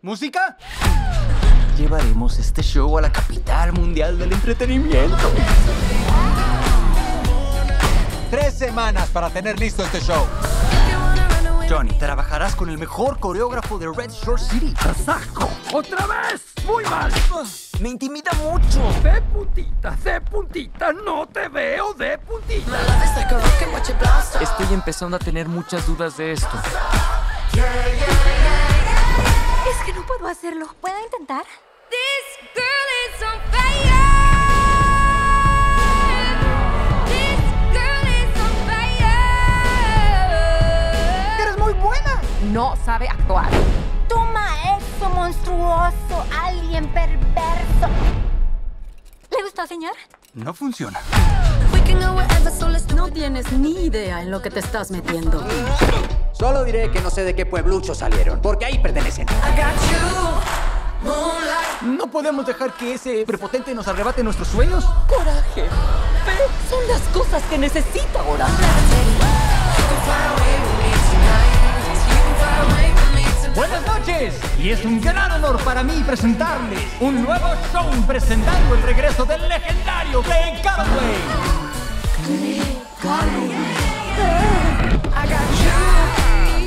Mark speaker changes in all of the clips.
Speaker 1: ¿Música? Llevaremos este show a la capital mundial del entretenimiento.
Speaker 2: Tres semanas para tener listo este show.
Speaker 1: Johnny, trabajarás con el mejor coreógrafo de Red Shore City.
Speaker 3: ¡Saco! ¡Otra vez! ¡Muy mal!
Speaker 1: Me intimida mucho.
Speaker 3: De puntita, de puntita, no te veo de puntita.
Speaker 4: Estoy empezando a tener muchas dudas de esto.
Speaker 5: No puedo hacerlo. ¿Puedo intentar?
Speaker 6: This girl is on fire. This girl is on fire.
Speaker 1: ¡Eres muy buena!
Speaker 5: No sabe actuar.
Speaker 7: Toma eso, monstruoso, alien perverso.
Speaker 5: ¿Le gustó, señor?
Speaker 1: No funciona.
Speaker 8: No tienes ni idea en lo que te estás metiendo.
Speaker 9: Solo diré que no sé de qué pueblucho salieron, porque ahí pertenecen.
Speaker 1: ¿No podemos dejar que ese prepotente nos arrebate nuestros sueños?
Speaker 8: Coraje. Pero son las cosas que necesita ahora.
Speaker 3: Buenas noches. Y es un gran honor para mí presentarles un nuevo show presentando el regreso del legendario Greg Galloway.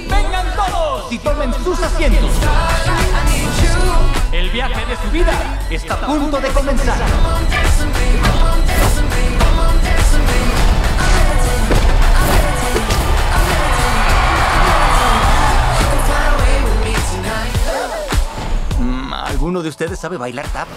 Speaker 3: Vengan todos y tomen sus asientos. Viaje de su vida está a punto de comenzar.
Speaker 1: ¿Alguno de ustedes sabe bailar tap?